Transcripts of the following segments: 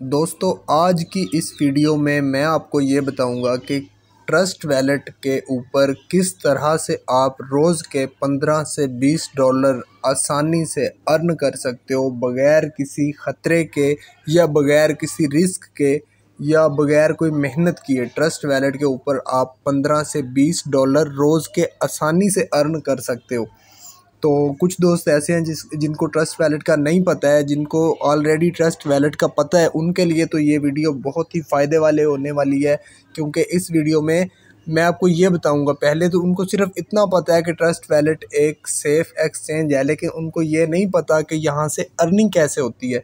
दोस्तों, आज की इस वीडियो में मैं आपको ये बताऊँगा कि ट्रस्ट वैलेट के ऊपर किस तरह से आप रोज़ के 15 से 20 डॉलर आसानी से अर्न कर सकते हो, बग़ैर किसी ख़तरे के या बग़ैर किसी रिस्क के या बग़ैर कोई मेहनत किए ट्रस्ट वैलेट के ऊपर आप 15 से 20 डॉलर रोज़ के आसानी से अर्न कर सकते हो। तो कुछ दोस्त ऐसे हैं जिस, जिनको ट्रस्ट वैलेट का नहीं पता है, जिनको ऑलरेडी ट्रस्ट वैलेट का पता है, उनके लिए तो ये वीडियो बहुत ही फ़ायदे वाले होने वाली है, क्योंकि इस वीडियो में मैं आपको ये बताऊँगा, पहले तो उनको सिर्फ़ इतना पता है कि ट्रस्ट वैलेट एक सेफ़ एक्सचेंज है, लेकिन उनको ये नहीं पता कि यहाँ से अर्निंग कैसे होती है।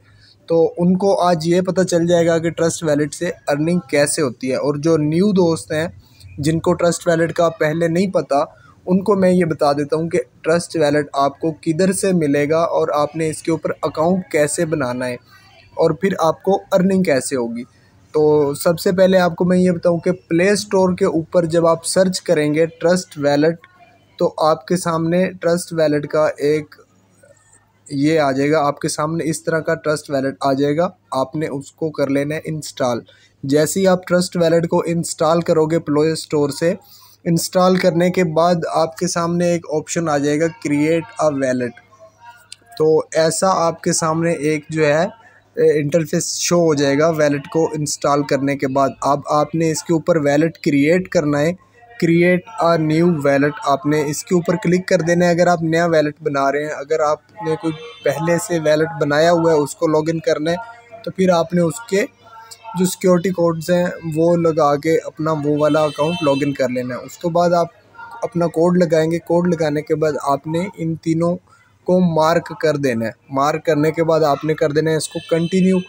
तो उनको आज ये पता चल जाएगा कि ट्रस्ट वैलेट से अर्निंग कैसे होती है, और जो न्यू दोस्त हैं, जिनको ट्रस्ट वैलेट का पहले नहीं पता उनको मैं ये बता देता हूँ कि ट्रस्ट वैलेट आपको किधर से मिलेगा और आपने इसके ऊपर अकाउंट कैसे बनाना है और फिर आपको अर्निंग कैसे होगी। तो सबसे पहले आपको मैं ये बताऊँ कि प्ले स्टोर के ऊपर जब आप सर्च करेंगे ट्रस्ट वैलेट तो आपके सामने ट्रस्ट वैलेट का एक ये आ जाएगा, आपके सामने इस तरह का ट्रस्ट वैलेट आ जाएगा, आपने उसको कर लेना है इंस्टॉल। जैसे ही आप ट्रस्ट वैलेट को इंस्टॉल करोगे प्ले स्टोर से इंस्टॉल करने के बाद आपके सामने एक ऑप्शन आ जाएगा क्रिएट अ वैलेट तो ऐसा आपके सामने एक जो है इंटरफेस शो हो जाएगा वैलेट को इंस्टॉल करने के बाद। अब आपने इसके ऊपर वैलेट क्रिएट करना है। क्रिएट अ न्यू वैलेट आपने इसके ऊपर क्लिक कर देना है। अगर आप नया वैलेट बना रहे हैं, अगर आपने कोई पहले से वैलेट बनाया हुआ है, उसको लॉगिन करना है तो फिर आपने उसके जो सिक्योरिटी कोड्स हैं, वो लगा के अपना वो वाला अकाउंट लॉगिन कर लेना है। उसके बाद आप अपना कोड लगाएँगे। कोड लगाने के बाद आपने इन तीनों को मार्क कर देना है। मार्क करने के बाद आपने कर देना है इसको कंटिन्यू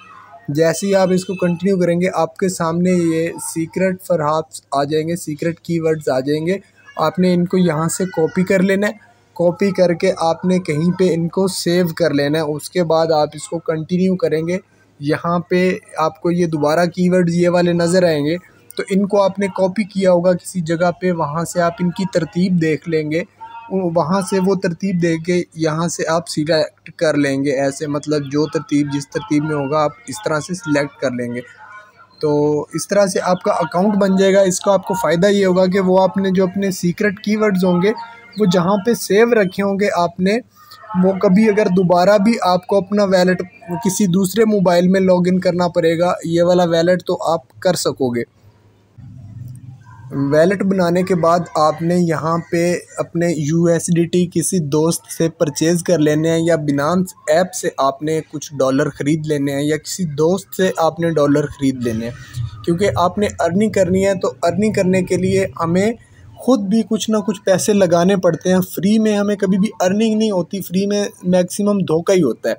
जैसे ही आप इसको कंटिन्यू करेंगे, आपके सामने ये सीक्रेट फरहाब्स आ जाएँगे सीक्रेट कीवर्ड्स आ जाएँगे। आपने इनको यहाँ से कॉपी कर लेना है। कॉपी करके आपने कहीं पे इनको सेव कर लेना है। उसके बाद आप इसको कंटिन्यू करेंगे। यहाँ पे आपको ये दोबारा कीवर्ड ये वाले नज़र आएँगे तो इनको आपने कॉपी किया होगा किसी जगह पे, वहाँ से आप इनकी तरतीब देख लेंगे। वहाँ से वो तरतीब देख के यहाँ से आप सिलेक्ट कर लेंगे, ऐसे मतलब जो तरतीब, जिस तरतीब में होगा, आप इस तरह से सिलेक्ट कर लेंगे। तो इस तरह से आपका अकाउंट बन जाएगा। इसका आपको फ़ायदा ये होगा कि वो आपने जो अपने सीक्रेट कीवर्ड्स होंगे, वो जहाँ पे सेव रखे होंगे, आपने वो कभी अगर दोबारा भी आपको अपना वैलेट किसी दूसरे मोबाइल में लॉगिन करना पड़ेगा, ये वाला वैलेट तो आप कर सकोगे। वैलेट बनाने के बाद आपने यहाँ पे अपने यूएसडीटी किसी दोस्त से परचेज़ कर लेने हैं या बिनांस ऐप से आपने कुछ डॉलर ख़रीद लेने हैं या किसी दोस्त से आपने डॉलर ख़रीद लेने हैं। क्योंकि आपने अर्निंग करनी है तो अर्निंग करने के लिए हमें ख़ुद भी कुछ ना कुछ पैसे लगाने पड़ते हैं। फ्री में हमें कभी भी अर्निंग नहीं होती, फ्री में मैक्सिमम धोखा ही होता है।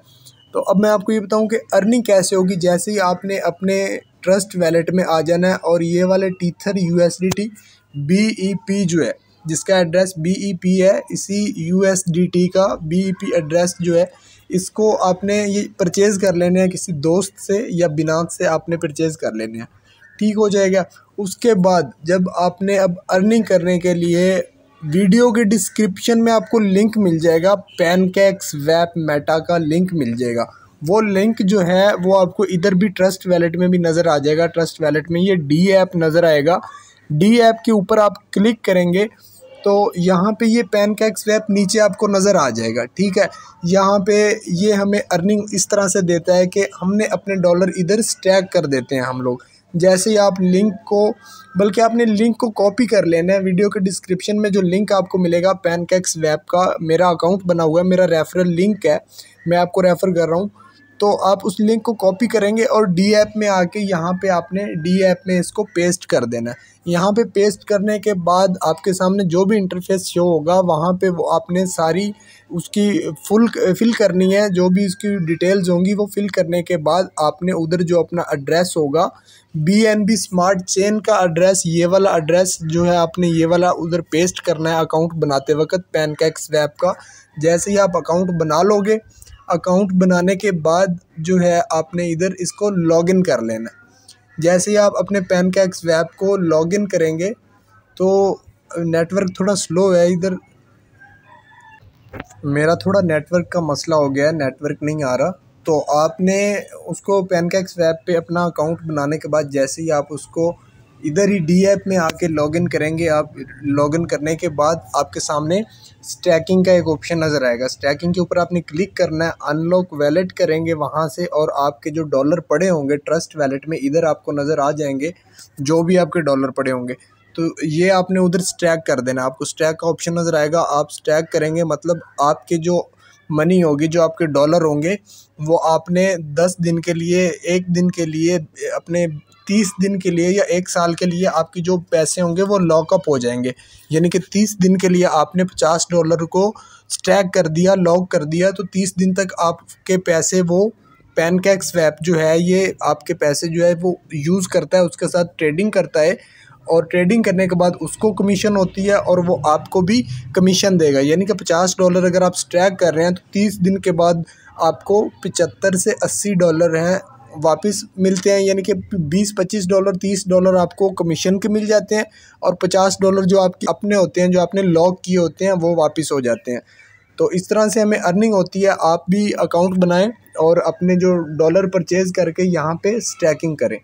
तो अब मैं आपको ये बताऊँ कि अर्निंग कैसे होगी? जैसे ही आपने अपने ट्रस्ट वैलेट में आ जाना है और ये वाले Tether U S D T B E P जो है, जिसका एड्रेस बी ई पी है, इसी यू एस डी टी का बी ई पी एड्रेस जो है, इसको आपने ये परचेज़ कर लेने हैं किसी दोस्त से या बिना से आपने परचेज़ कर लेने हैं। ठीक हो जाएगा। उसके बाद जब आपने अब अर्निंग करने के लिए वीडियो के डिस्क्रिप्शन में आपको लिंक मिल जाएगा। पैनकेक्स वैप मेटा का लिंक मिल जाएगा। वो लिंक जो है, वो आपको इधर भी ट्रस्ट वैलेट में भी नज़र आ जाएगा। ट्रस्ट वैलेट में ये डी ऐप नज़र आएगा। डी ऐप के ऊपर आप क्लिक करेंगे तो यहाँ पे ये पैनकेक्स वैप नीचे आपको नज़र आ जाएगा। ठीक है? यहाँ पे ये हमें अर्निंग इस तरह से देता है कि हमने अपने डॉलर इधर स्टैक कर देते हैं हम लोग। जैसे ही आप लिंक को, बल्कि आपने लिंक को कॉपी कर लेना है वीडियो के डिस्क्रिप्शन में जो लिंक आपको मिलेगा पैनकेक्स वेब का मेरा अकाउंट बना हुआ है, मेरा रेफरल लिंक है, मैं आपको रेफ़र कर रहा हूँ। तो आप उस लिंक को कॉपी करेंगे और डी ऐप में आके यहाँ पे आपने डी ऐप में इसको पेस्ट कर देना है। यहाँ पे पेस्ट करने के बाद आपके सामने जो भी इंटरफेस शो होगा, वहाँ पे वो आपने सारी उसकी फुल फिल करनी है। जो भी उसकी डिटेल्स होंगी, वो फिल करने के बाद आपने उधर जो अपना एड्रेस होगा B N B smart chain का एड्रेस ये वाला एड्रेस जो है आपने ये वाला उधर पेस्ट करना है अकाउंट बनाते वक्त पैनकेक्स वैप का। जैसे ही आप अकाउंट बना लोगे अकाउंट बनाने के बाद जो है आपने इधर इसको लॉगिन कर लेना। जैसे ही आप अपने पैनकेक्स वैप को लॉगिन करेंगे तो नेटवर्क थोड़ा स्लो है इधर। मेरा थोड़ा नेटवर्क का मसला हो गया है, नेटवर्क नहीं आ रहा। तो आपने उसको पैनकेक वैप पे अपना अकाउंट बनाने के बाद जैसे ही आप उसको इधर ही डी ऐप में आके लॉगिन करेंगे आप लॉगिन करने के बाद आपके सामने स्टैकिंग का एक ऑप्शन नज़र आएगा। स्टैकिंग के ऊपर आपने क्लिक करना है अनलॉक वैलेट करेंगे वहाँ से और आपके जो डॉलर पड़े होंगे ट्रस्ट वैलेट में इधर आपको नज़र आ जाएँगे, जो भी आपके डॉलर पड़े होंगे। तो ये आपने उधर स्टैक कर देना। आपको स्टैक का ऑप्शन नज़र आएगा, आप स्टैक करेंगे मतलब आपके जो मनी होगी, जो आपके डॉलर होंगे, वो आपने दस दिन के लिए, एक दिन के लिए, अपने तीस दिन के लिए या एक साल के लिए आपकी जो पैसे होंगे, वो लॉकअप हो जाएँगे। यानी कि तीस दिन के लिए आपने पचास डॉलर को स्टैक कर दिया, लॉक कर दिया तो तीस दिन तक आपके पैसे वो पैनकेक स्वैप जो है, ये आपके पैसे जो है वो यूज़ करता है, उसके साथ ट्रेडिंग करता है। और ट्रेडिंग करने के बाद उसको कमीशन होती है और वो आपको भी कमीशन देगा। यानी कि पचास डॉलर अगर आप स्ट्रैक कर रहे हैं तो तीस दिन के बाद आपको पचहत्तर से अस्सी डॉलर हैं वापस मिलते हैं। यानी कि बीस, पच्चीस डॉलर तीस डॉलर आपको कमीशन के मिल जाते हैं और पचास डॉलर जो आपके अपने होते हैं, जो आपने लॉक किए होते हैं, वो वापस हो जाते हैं। तो इस तरह से हमें अर्निंग होती है। आप भी अकाउंट बनाएँ और अपने जो डॉलर परचेज़ करके यहाँ पे स्टैकिंग करें।